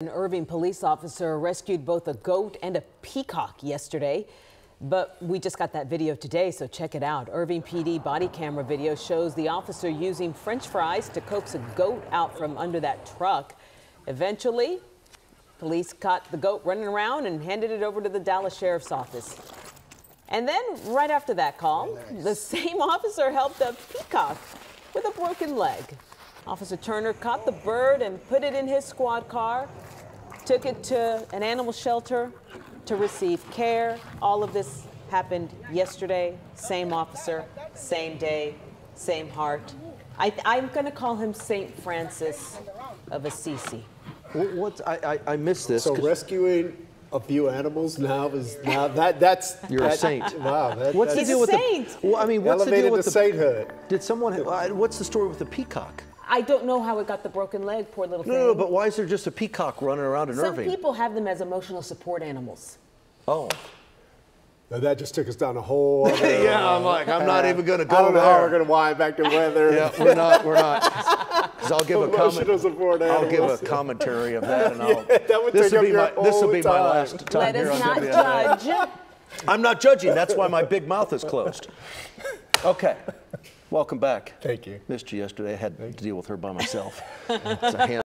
An Irving police officer rescued both a goat and a peacock yesterday. But we just got that video today, so check it out. Irving PD body camera video shows the officer using french fries to coax a goat out from under that truck. Eventually, police caught the goat running around and handed it over to the Dallas Sheriff's Office. And then, right after that call, the same officer helped a peacock with a broken leg. Officer Turner caught the bird and put it in his squad car, took it to an animal shelter to receive care. All of this happened yesterday. Same officer, same day, same heart. I, am going to call him St. Francis of Assisi. What, what I, I, I missed this. So rescuing a few animals now is now that that's You're that, a saint. Wow, that, what's the He's deal a with saint. the? Well, I mean, what's the deal with the sainthood. Did someone? uh, What's the story with the peacock? I don't know how it got the broken leg, poor little No, thing. no, no, but why is there just a peacock running around in Some Irving? people have them as emotional support animals. Oh. Now, that just took us down a whole. Other, yeah, I'm like, I'm not even going to go I don't know there. how we're going to wind back to weather. Yeah, we're not. We're not. 'Cause I'll give a Emotional comment. support I'll give a commentary of that, and I'll. Yeah, that would this take will up be your my. This will be my time. last time Let here us on not WNBA. judge. I'm not judging. That's why my big mouth is closed. Okay. Welcome back. Thank you. Missed you yesterday. I had to deal with her by myself. It's a hand-